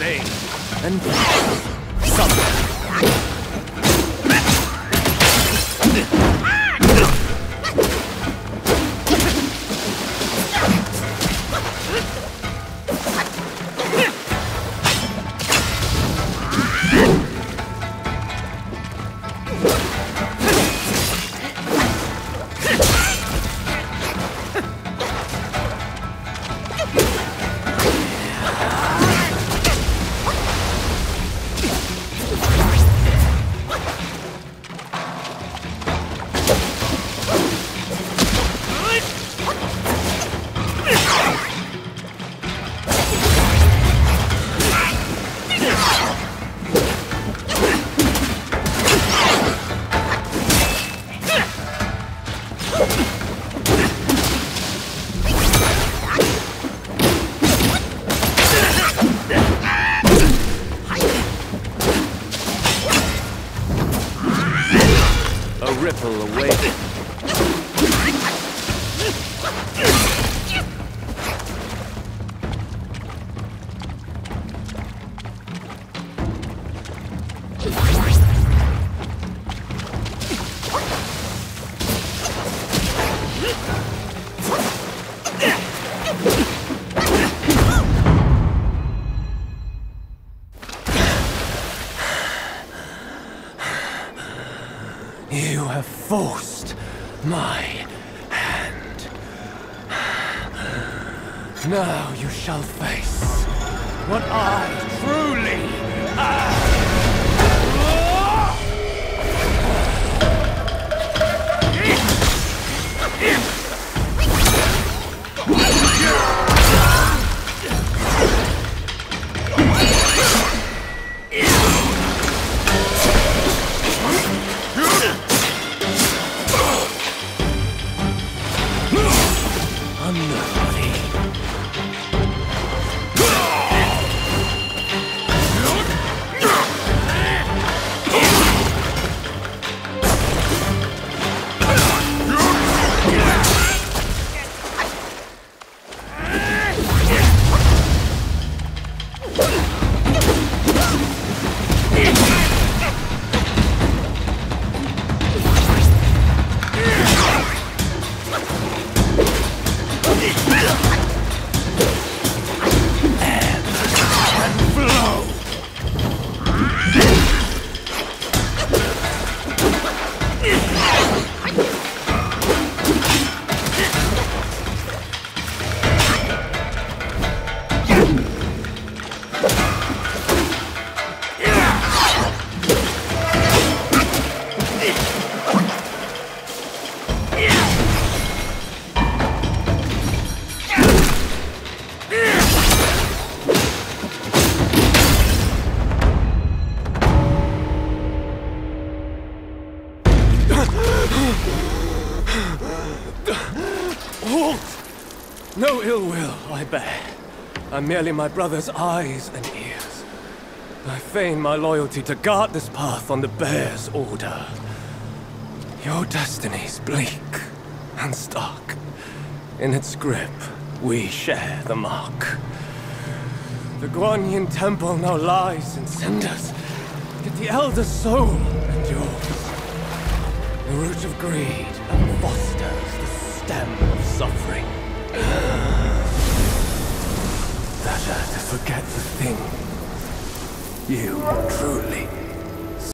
day. And someday. Ripple away. You have forced my hand. Now you shall face what I truly am. No ill will I bear. I'm merely my brother's eyes and ears. I feign my loyalty to guard this path on the bear's order. Your destiny's bleak and stark. In its grip, we share the mark. The Guanyin temple now lies in cinders, yet the elder soul endures. The root of greed and fosters the stem of suffering. Forget the thing you truly